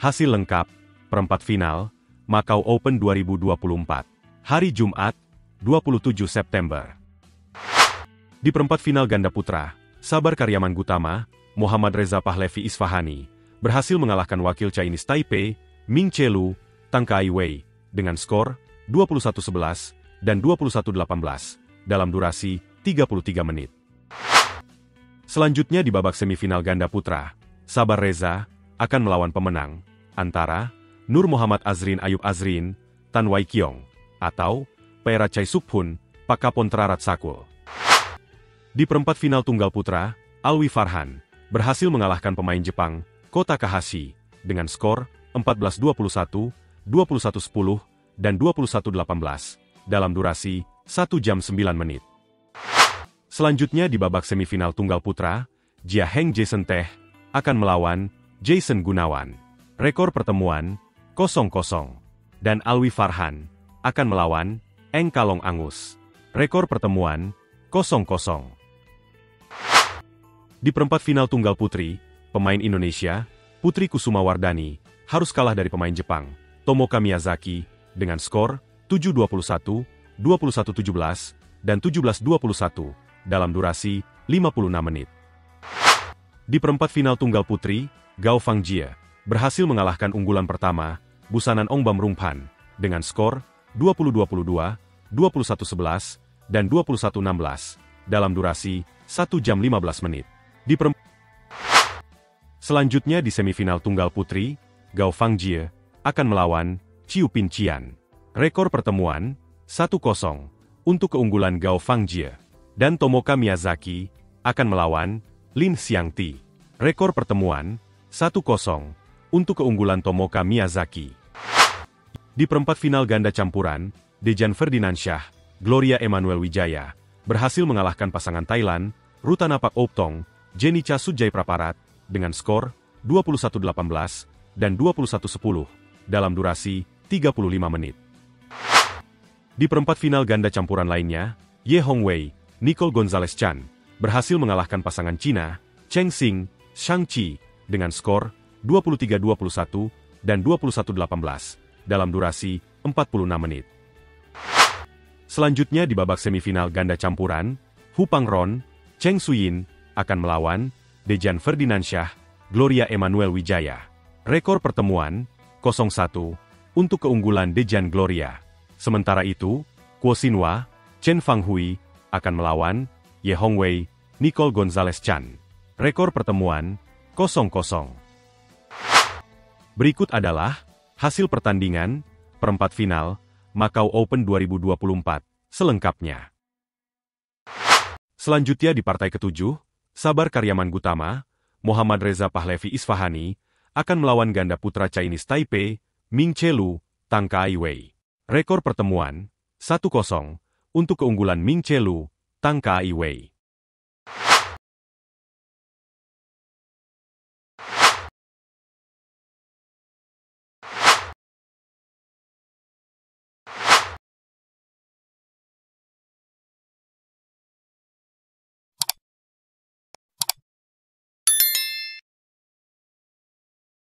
Hasil lengkap, perempat final, Macau Open 2024. Hari Jumat, 27 September. Di perempat final ganda putra, Sabar Karyaman Gutama, Muhammad Reza Pahlevi Isfahani, berhasil mengalahkan wakil Chinese Taipei, Ming Chelu, Tang Kai Wei, dengan skor 21-11 dan 21-18 dalam durasi 33 menit. Selanjutnya di babak semifinal ganda putra, Sabar Reza akan melawan pemenang antara Nur Muhammad Azrin Ayub Azrin, Tan Wai Kiong, atau Pera Chai Sukhun, Pakapon Terarat Sakul. Di perempat final tunggal putra, Alwi Farhan berhasil mengalahkan pemain Jepang, Kota Kahashi, dengan skor 14-21, 21-10, dan 21-18, dalam durasi 1 jam 9 menit. Selanjutnya di babak semifinal tunggal putra, Jia Heng Jason Teh akan melawan Jason Gunawan. Rekor pertemuan 0-0. Dan Alwi Farhan akan melawan Eng Kalong Angus. Rekor pertemuan 0-0. Di perempat final tunggal putri, pemain Indonesia, Putri Kusuma Wardani, harus kalah dari pemain Jepang, Tomoka Miyazaki, dengan skor 7-21, 21-17, dan 17-21, dalam durasi 56 menit. Di perempat final tunggal putri, Gao Fangjie berhasil mengalahkan unggulan pertama, Busanan Ongbam Rungpan, dengan skor 20-22, 21-11, dan 21-16, dalam durasi 1 jam 15 menit. Di. Selanjutnya di semifinal tunggal putri, Gao Fangjie akan melawan Chiu Pin Chian. Rekor pertemuan 1-0 untuk keunggulan Gao Fangjie dan Tomoka Miyazaki akan melawan Lin Xiangti. Rekor pertemuan 1-0 untuk keunggulan Tomoka Miyazaki. Di perempat final ganda campuran, Dejan Ferdinandsyah, Gloria Emmanuel Wijaya, berhasil mengalahkan pasangan Thailand, Rutanapak Optong, Jenica Sujai Praparat, dengan skor 21-18 dan 21-10 dalam durasi 35 menit. Di perempat final ganda campuran lainnya, Ye Hongwei, Nicole Gonzalez Chan, berhasil mengalahkan pasangan Cina, Cheng Xing, Shang Chi, dengan skor 23-21 dan 21-18 dalam durasi 46 menit. Selanjutnya di babak semifinal ganda campuran, Hu Pangron, Cheng Suyin, akan melawan Dejan Ferdinandsyah, Gloria Emmanuel Wijaya. Rekor pertemuan 0-1 untuk keunggulan Dejan Gloria. Sementara itu, Kuo Xinhua, Chen Fanghui akan melawan Ye Hongwei, Nicole Gonzalez Chan. Rekor pertemuan 0-0. Berikut adalah hasil pertandingan perempat final Macau Open 2024 selengkapnya. Selanjutnya di partai ketujuh, Sabar Karyaman Gutama, Muhammad Reza Pahlevi Isfahani, akan melawan ganda putra Chinese Taipei, Ming Chelu, Tang Kai Wei. Rekor pertemuan, 1-0, untuk keunggulan Ming Chelu, Tang Kai Wei.